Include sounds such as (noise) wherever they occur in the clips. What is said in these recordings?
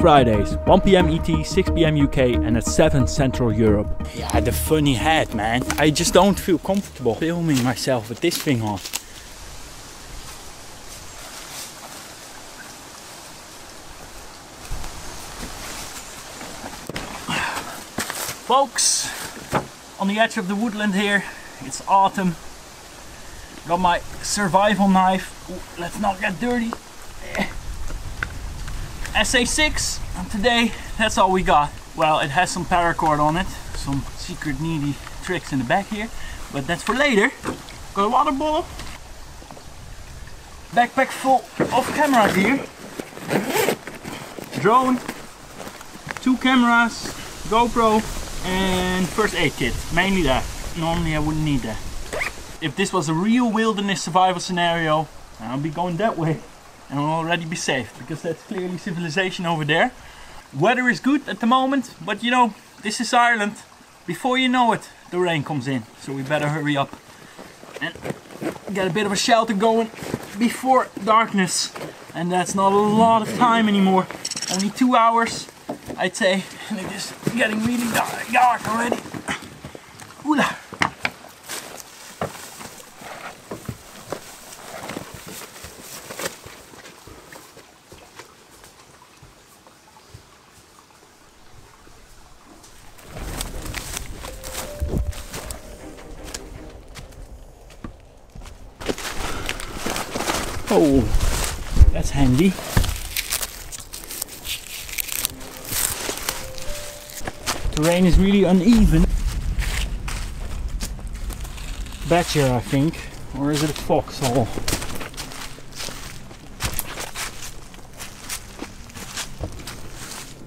Fridays, 1 pm ET, 6 pm UK, and at 7 Central Europe. Yeah, the funny head, man. I just don't feel comfortable filming myself with this thing on. Folks, on the edge of the woodland here, it's autumn. Got my survival knife. Ooh, let's not get dirty. Eh. SA6, and today that's all we got. Well, it has some paracord on it, some secret needy tricks in the back here, but that's for later. Got a water bottle, backpack full of camera gear, drone, two cameras, GoPro, and first aid kit. Mainly that. Normally I wouldn't need that if this was a real wilderness survival scenario, I'll be going that way and I'll already be safe because that's clearly civilization over there. Weather is good at the moment, but you know, this is Ireland. Before you know it, the rain comes in, so we better hurry up and get a bit of a shelter going before darkness. And that's not a lot of time anymore. Only two hours, I'd say, and it is getting really dark, dark already. Ooh. Oh, that's handy. Terrain is really uneven. Badger, I think. Or is it a foxhole? Oh.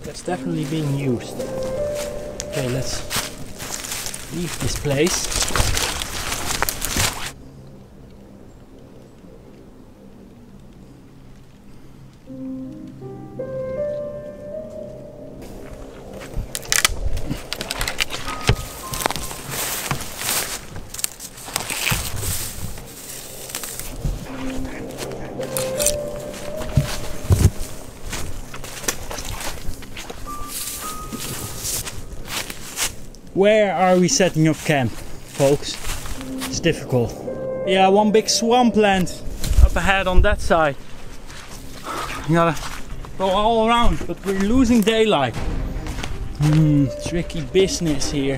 That's definitely being used. Okay, let's leave this place. Where are we setting up camp, folks? It's difficult. Yeah, one big swampland up ahead on that side. (sighs) You gotta go all around, but we're losing daylight. Hmm, tricky business here.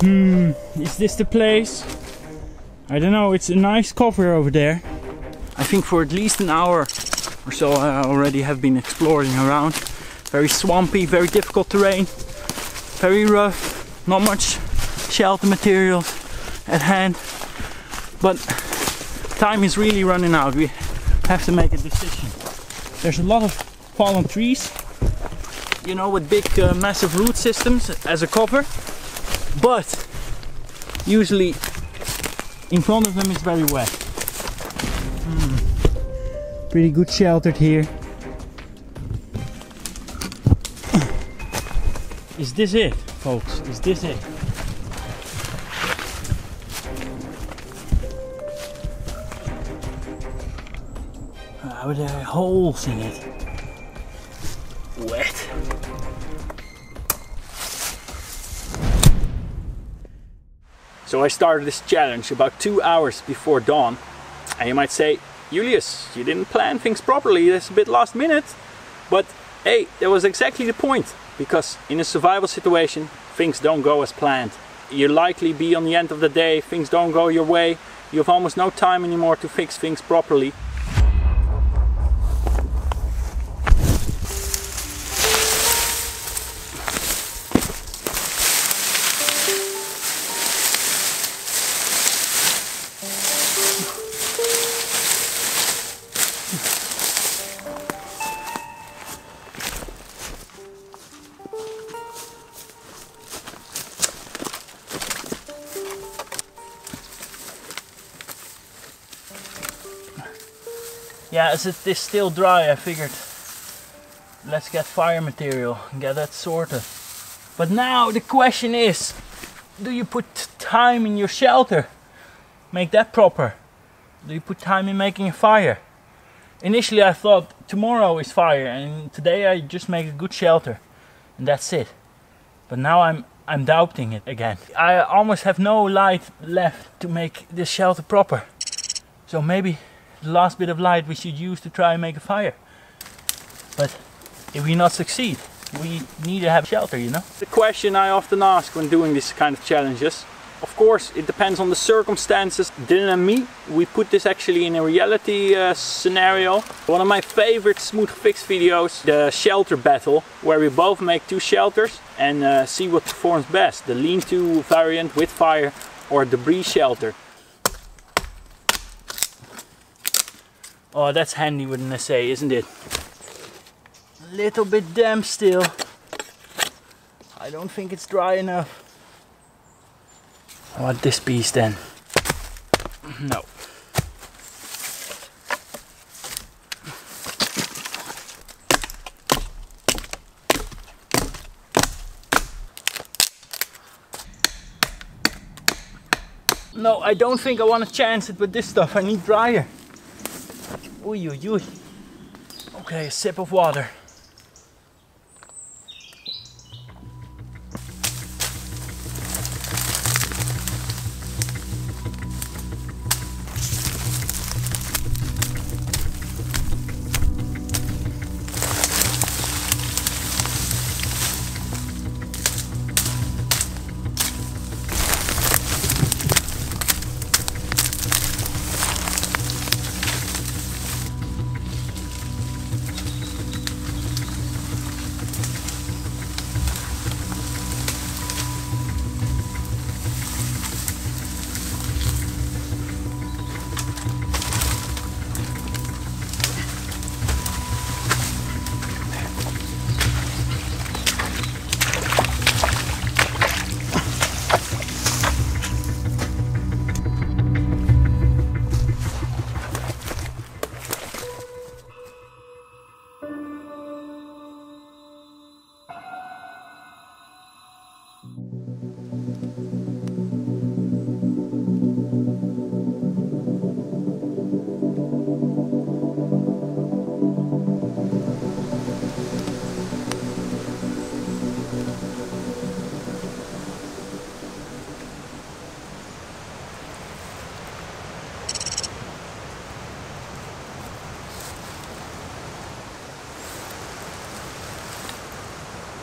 Hmm, is this the place? I don't know, it's a nice cover over there. I think for at least an hour or so I already have been exploring around. Very swampy, very difficult terrain, very rough, not much shelter materials at hand. But time is really running out. We have to make a decision. There's a lot of fallen trees, you know, with big uh, massive root systems as a cover. But usually in front of them is very wet. Hmm. Pretty good sheltered here. (clears throat) Is this it, folks? Is this it? Ah, there are holes in it. So I started this challenge about two hours before dawn. And you might say, Julius, you didn't plan things properly, that's a bit last minute. But Hey, that was exactly the point. Because in a survival situation, things don't go as planned. You likely be on the end of the day, things don't go your way. You have almost no time anymore to fix things properly. Yeah as it is still dry? I figured. Let's get fire material and get that sorted. But now the question is do you put time in your shelter? Make that proper. Do you put time in making a fire? Initially I thought tomorrow is fire and today I just make a good shelter and that's it. But now I'm I'm doubting it again. I almost have no light left to make this shelter proper. So maybe the last bit of light we should use to try and make a fire. But if we not succeed, we need to have shelter, you know? The question I often ask when doing these kind of challenges, of course it depends on the circumstances. Dylan and me, we put this actually in a reality uh, scenario. One of my favorite Smooth Gefixt videos, the shelter battle, where we both make two shelters and uh, see what performs best. The lean-to variant with fire or debris shelter. Oh, that's handy with an SA, isn't it? A little bit damp still. I don't think it's dry enough. What this piece then? No. No, I don't think I want to chance it with this stuff. I need dryer. Oei, oei, oei. Okay, a sip of water.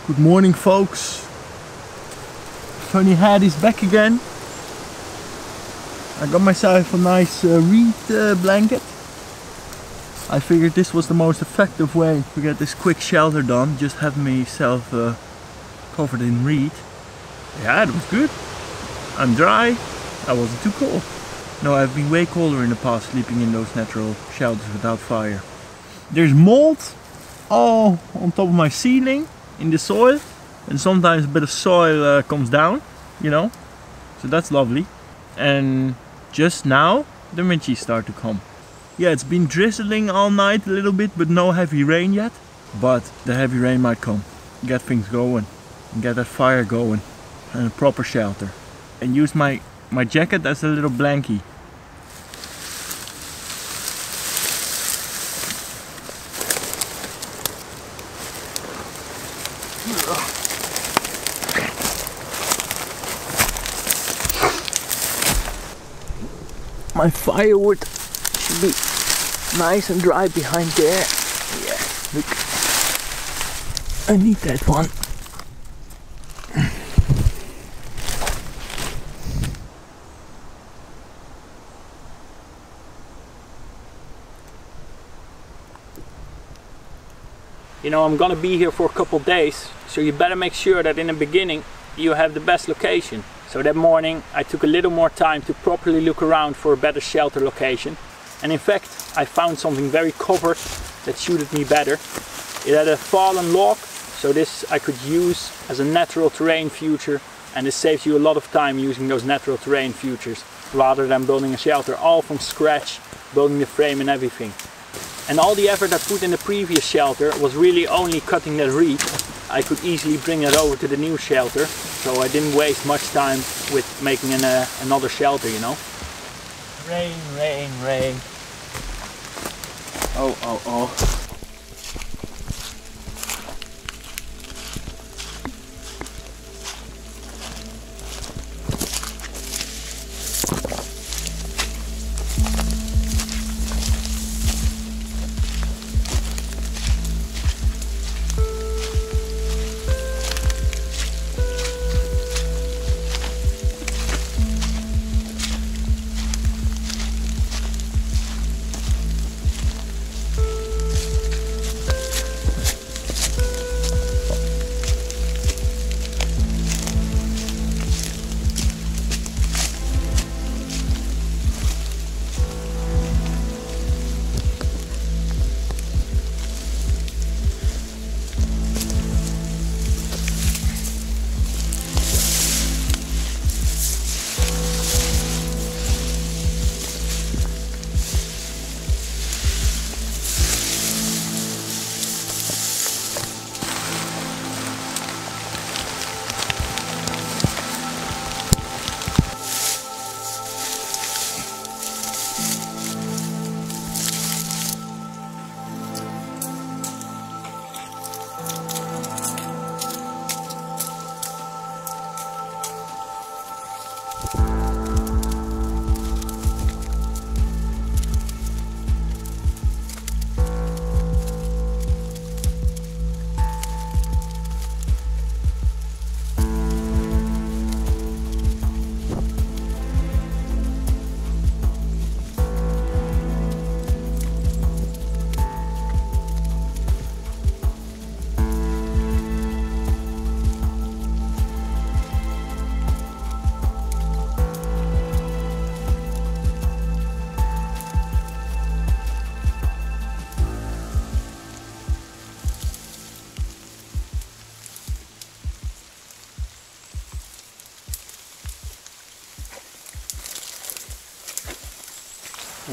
Good morning folks. Funny Hat is back again. I got myself a nice uh, reed uh, blanket. I figured this was the most effective way to get this quick shelter done. Just have myself uh, covered in reed. Yeah, it was good. I'm dry. I wasn't too cold. No, I've been way colder in the past sleeping in those natural shelters without fire. There's mold all on top of my ceiling in the soil and sometimes a bit of soil uh, comes down you know? So that's lovely. And just now the minchies start to come. Yeah it's been drizzling all night a little bit but no heavy rain yet but the heavy rain might come. Get things going. And get that fire going. And a proper shelter. And use my my jacket as a little blankie my firewood should be nice and dry behind there. Yeah, look. I need that one. You know, I'm gonna be here for a couple days, so you better make sure that in the beginning you have the best location. So that morning I took a little more time to properly look around for a better shelter location. And in fact, I found something very covered that suited me better. It had a fallen log, so this I could use as a natural terrain feature and this saves you a lot of time using those natural terrain features rather than building a shelter all from scratch, building the frame and everything. And all the effort I put in the previous shelter was really only cutting that reed. I could easily bring it over to the new shelter, so I didn't waste much time with making an, uh, another shelter, you know. Rain, rain, rain. Oh, oh, oh.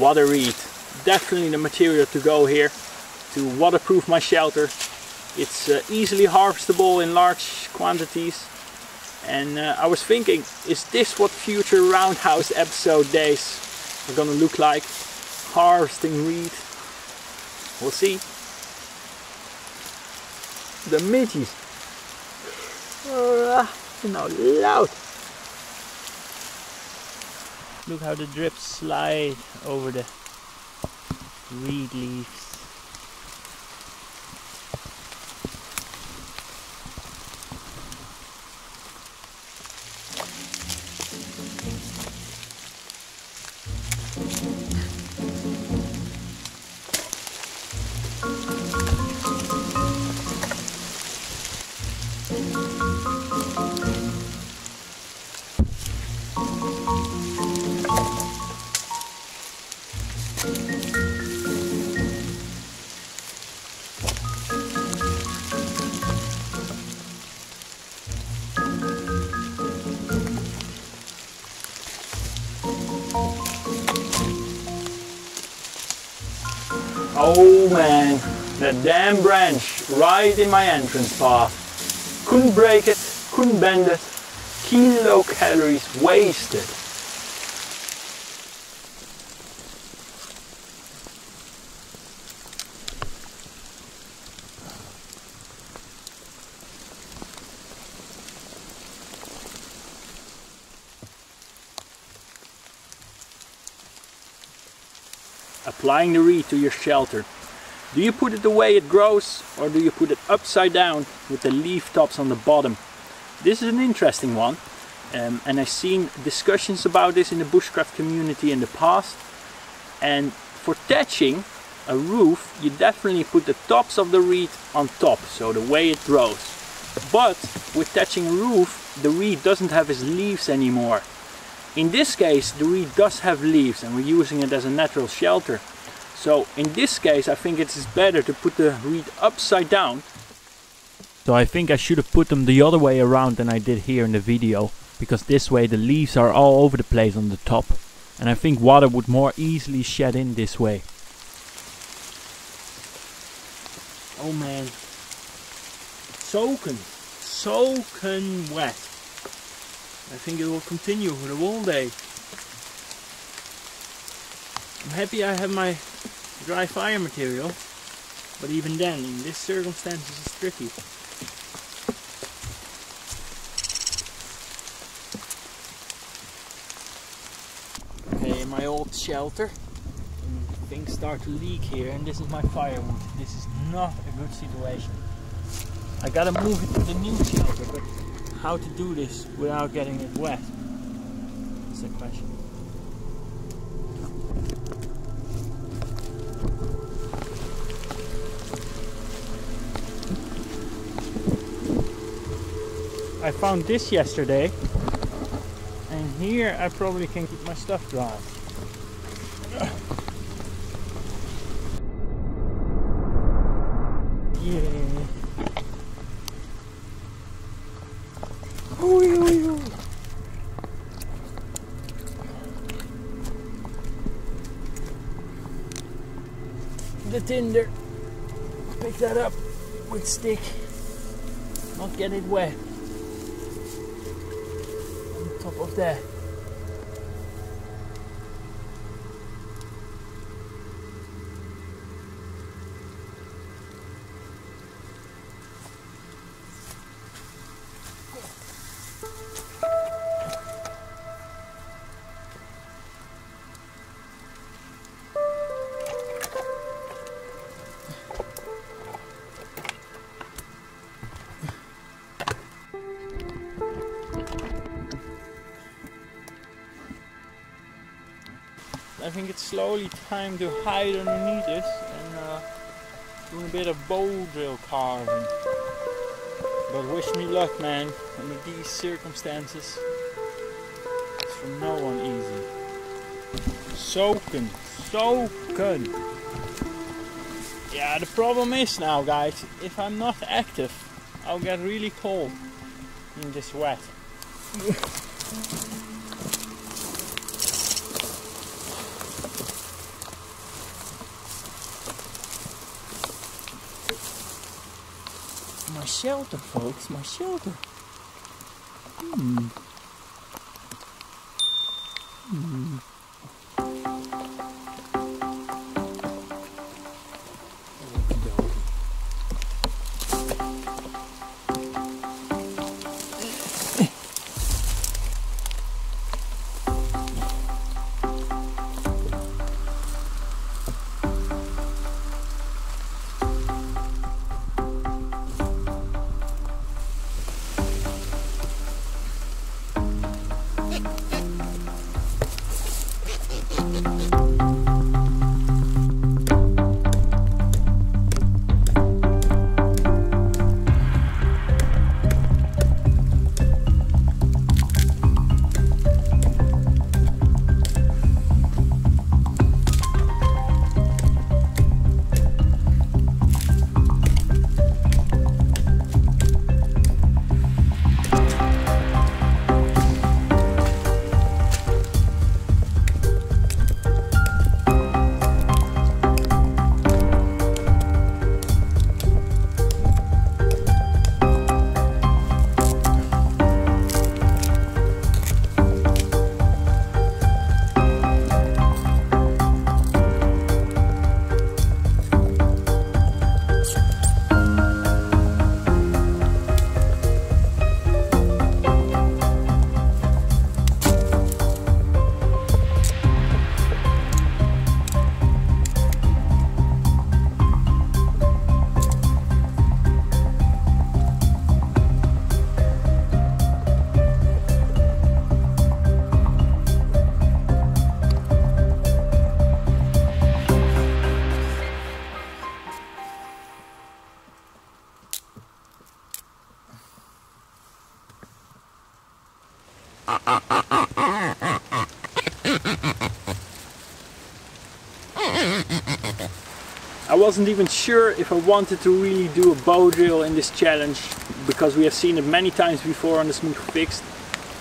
Water reed definitely the material to go here to waterproof my shelter. It's uh, easily harvestable in large quantities. And uh, I was thinking is this what future roundhouse episode days are gonna look like? Harvesting reed. We'll see. The midges. Oh, you know loud Look how the drips slide over the reed leaves. Damn branch right in my entrance path. Couldn't break it, couldn't bend it. Kilo calories wasted. applying the reed to your shelter. Do you put it the way it grows or do you put it upside down with the leaf tops on the bottom? This is an interesting one um, and I've seen discussions about this in the bushcraft community in the past. And for thatching a roof you definitely put the tops of the reed on top so the way it grows. But with thatching a roof the reed doesn't have its leaves anymore. In this case the reed does have leaves and we're using it as a natural shelter so in this case I think it is better to put the reed upside down. So I think I should have put them the other way around than I did here in the video. Because this way the leaves are all over the place on the top. And I think water would more easily shed in this way. Oh man. Soaking. Soaking wet. I think it will continue for the whole day. I'm happy I have my dry fire material, but even then, in this circumstances, it's tricky. Okay, in my old shelter, things start to leak here, and this is my firewood. This is not a good situation. I gotta move it to the new shelter, but how to do this without getting it wet? That's the question. I found this yesterday and here I probably can keep my stuff dry. Yeah. Oy, oy. The tinder. Pick that up with stick. Not get it wet there. I think it's slowly time to hide underneath this and uh, do a bit of bow drill carving. But wish me luck man, under these circumstances it's for no one easy. Soaking, soaking. Yeah, the problem is now guys, if I'm not active, I'll get really cold in this wet. (laughs) shelter, folks, my shelter. Hmm. Hmm. (laughs) I wasn't even sure if I wanted to really do a bow drill in this challenge because we have seen it many times before on the Smooth Gefixt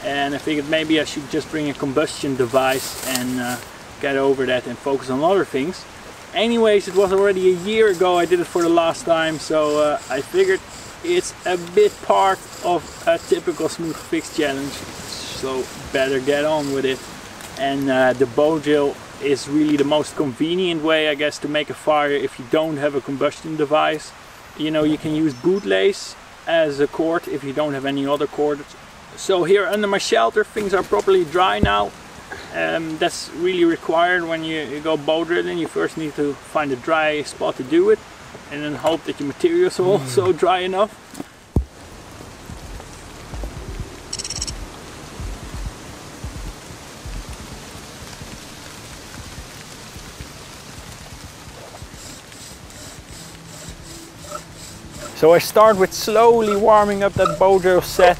and I figured maybe I should just bring a combustion device and uh, get over that and focus on other things. Anyways, it was already a year ago I did it for the last time so uh, I figured it's a bit part of a typical Smooth Gefixt challenge so better get on with it and uh, the bow drill is really the most convenient way I guess to make a fire if you don't have a combustion device. You know you can use bootlace as a cord if you don't have any other cord. So here under my shelter things are properly dry now. Um, that's really required when you, you go bow drilling. You first need to find a dry spot to do it and then hope that your materials are also dry enough. So I start with slowly warming up that drill set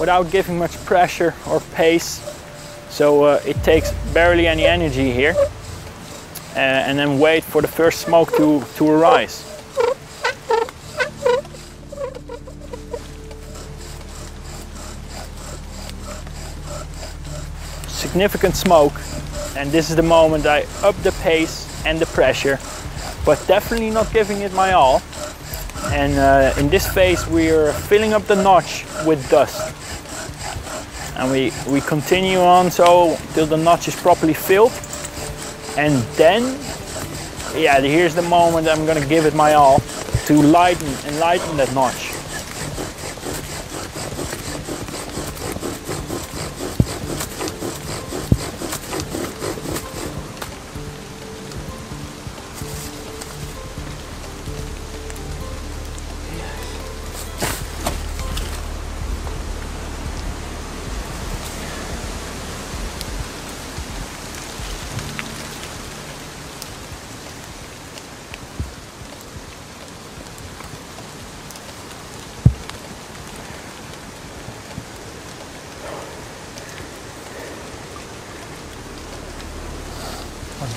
without giving much pressure or pace. So uh, it takes barely any energy here. Uh, and then wait for the first smoke to, to arise. Significant smoke and this is the moment I up the pace and the pressure but definitely not giving it my all and uh, in this phase we're filling up the notch with dust. And we we continue on so till the notch is properly filled. And then yeah here's the moment I'm gonna give it my all to lighten and lighten that notch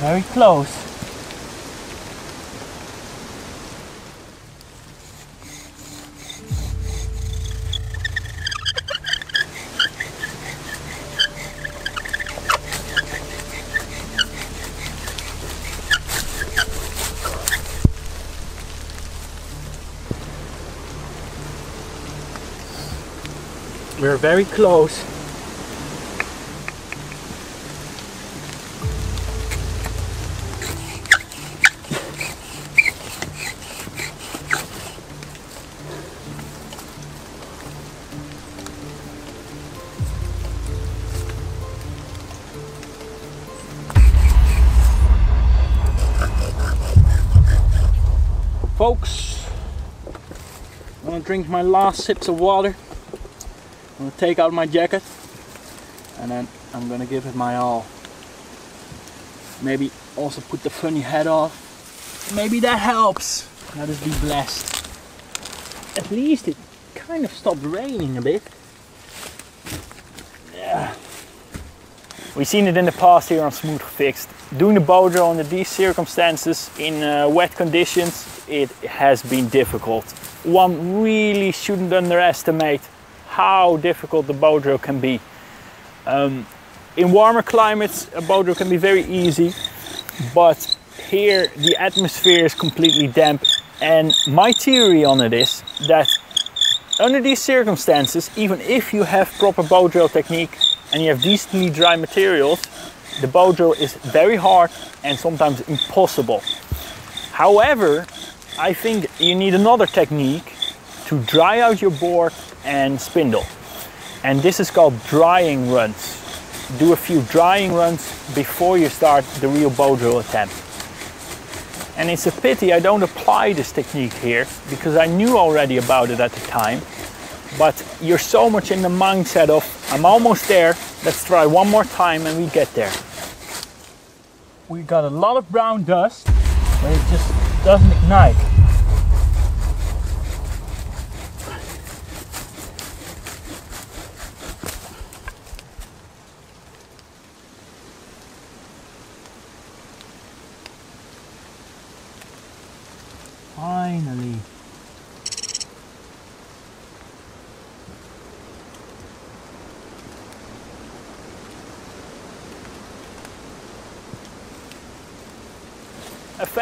very close. We're very close. Folks. I'm gonna drink my last sips of water. I'm gonna take out my jacket and then I'm gonna give it my all. Maybe also put the funny head off. Maybe that helps. Let us be blessed. At least it kind of stopped raining a bit. We've seen it in the past here on Smooth Gefixt. Doing the bow drill under these circumstances in uh, wet conditions, it has been difficult. One really shouldn't underestimate how difficult the bow drill can be. Um, in warmer climates, a bow drill can be very easy, but here the atmosphere is completely damp. And my theory on it is that under these circumstances, even if you have proper bow drill technique, and you have decently dry materials, the bow drill is very hard and sometimes impossible. However, I think you need another technique to dry out your board and spindle. And this is called drying runs. Do a few drying runs before you start the real bow drill attempt. And it's a pity I don't apply this technique here because I knew already about it at the time but you're so much in the mindset of I'm almost there, let's try one more time and we get there. We got a lot of brown dust, but it just doesn't ignite.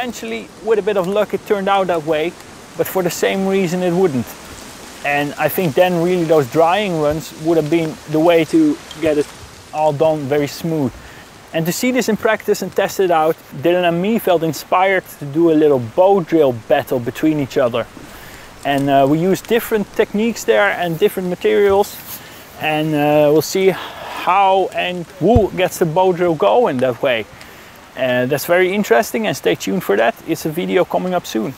Eventually, with a bit of luck, it turned out that way, but for the same reason it wouldn't. And I think then really those drying runs would have been the way to get it all done very smooth. And to see this in practice and test it out, Dylan and me felt inspired to do a little bow drill battle between each other. And uh, we used different techniques there and different materials. And uh, we'll see how and who gets the bow drill going that way. Uh, that's very interesting and stay tuned for that. It's a video coming up soon.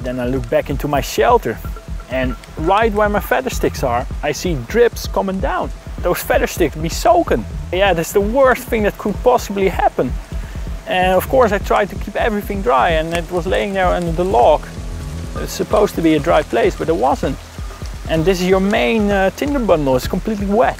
Then I look back into my shelter and right where my feather sticks are, I see drips coming down. Those feather sticks be soaking. Yeah, that's the worst thing that could possibly happen. And of course I tried to keep everything dry and it was laying there under the log. It's supposed to be a dry place, but it wasn't. And this is your main uh, tinder bundle, it's completely wet.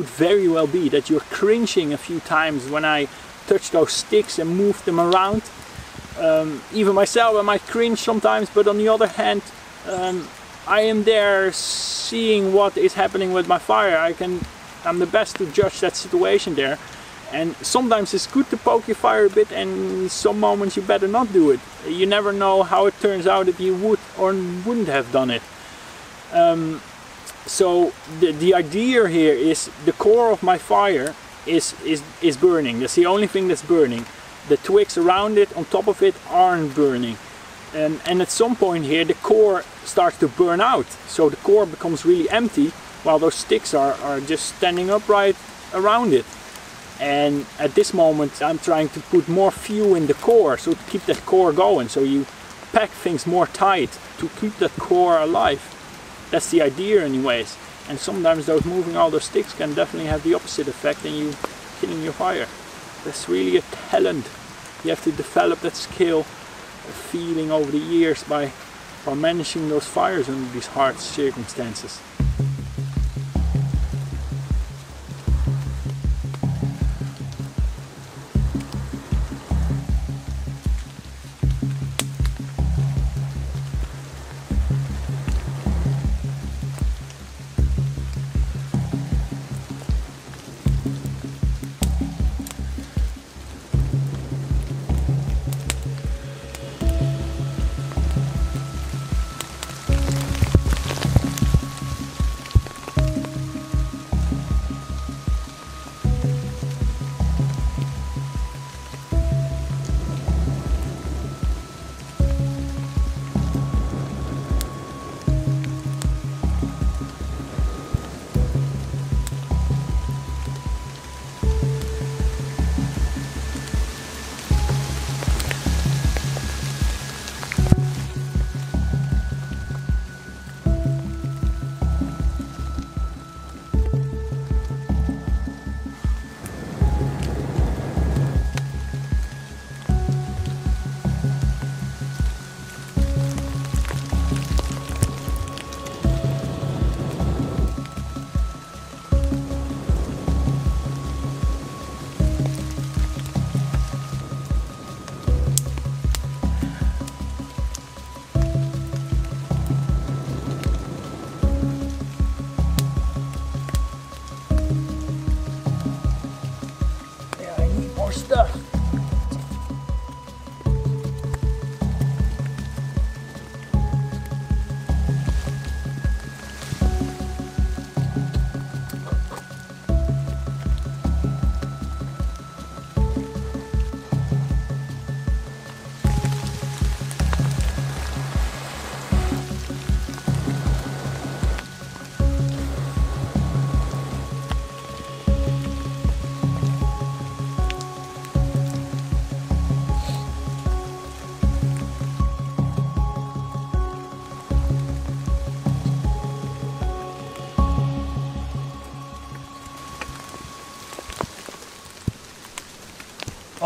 Could very well be that you're cringing a few times when I touch those sticks and move them around. Um, even myself, I might cringe sometimes, but on the other hand, um, I am there seeing what is happening with my fire. I can, I'm the best to judge that situation there. And sometimes it's good to poke your fire a bit and some moments you better not do it. You never know how it turns out if you would or wouldn't have done it. Um, so the, the idea here is the core of my fire is, is, is burning. That's the only thing that's burning. The twigs around it, on top of it, aren't burning. And, and at some point here the core starts to burn out. So the core becomes really empty while those sticks are, are just standing upright around it. And at this moment I'm trying to put more fuel in the core so to keep that core going. So you pack things more tight to keep that core alive. That's the idea anyways. And sometimes those moving all those sticks can definitely have the opposite effect and you killing your fire. That's really a talent. You have to develop that skill feeling over the years by, by managing those fires under these hard circumstances.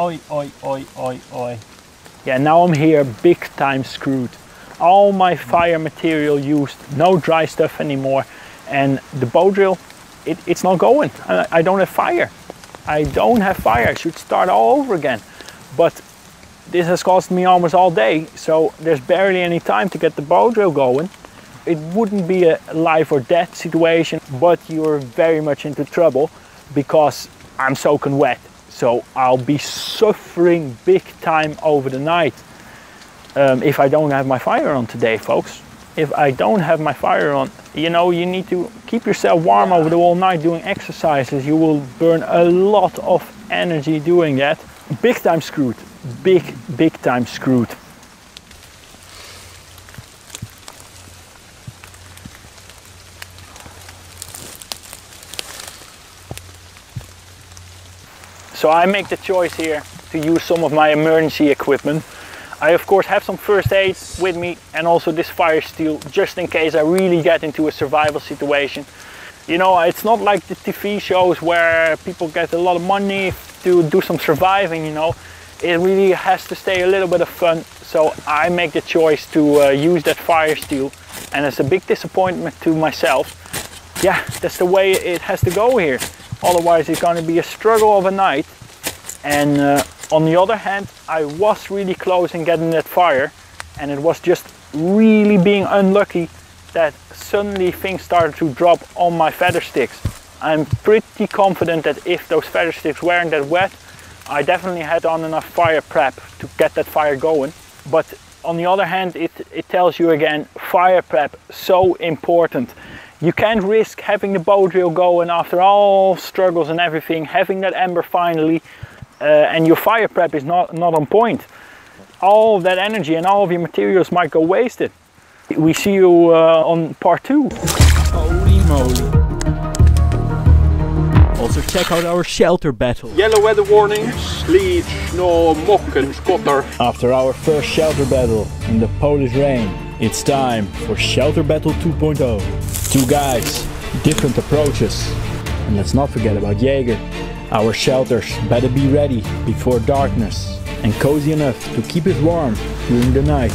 Oi, oi, oi, oi, oi. Yeah, now I'm here big time screwed. All my fire material used, no dry stuff anymore. And the bow drill, it, it's not going. I, I don't have fire. I don't have fire. I should start all over again. But this has cost me almost all day. So there's barely any time to get the bow drill going. It wouldn't be a life or death situation, but you're very much into trouble because I'm soaking wet. So I'll be suffering big time over the night um, if I don't have my fire on today, folks. If I don't have my fire on, you know, you need to keep yourself warm over the whole night doing exercises. You will burn a lot of energy doing that. Big time screwed, big, big time screwed. So I make the choice here to use some of my emergency equipment. I of course have some first aid with me and also this fire steel just in case I really get into a survival situation. You know, it's not like the TV shows where people get a lot of money to do some surviving, you know. It really has to stay a little bit of fun. So I make the choice to uh, use that fire steel and it's a big disappointment to myself. Yeah, that's the way it has to go here. Otherwise it's going to be a struggle of a night. And uh, on the other hand, I was really close in getting that fire and it was just really being unlucky that suddenly things started to drop on my feather sticks. I'm pretty confident that if those feather sticks weren't that wet, I definitely had on enough fire prep to get that fire going. But on the other hand, it, it tells you again, fire prep, so important. You can't risk having the bow drill go and after all struggles and everything, having that ember finally, uh, and your fire prep is not, not on point. All that energy and all of your materials might go wasted. We see you uh, on part two. Holy moly. Also check out our shelter battle. Yellow weather warnings, sleet, snow, mock and skotter. After our first shelter battle in the Polish rain, it's time for Shelter Battle 2.0. Two guys, different approaches. And let's not forget about Jaeger. Our shelters better be ready before darkness and cozy enough to keep it warm during the night.